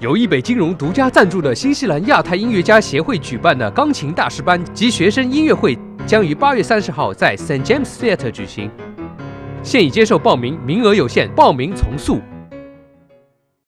由易北金融独家赞助的新西兰亚太音乐家协会举办的钢琴大师班及学生音乐会，将于八月三十号在 St James Theatre 举行。现已接受报名，名额有限，报名从速。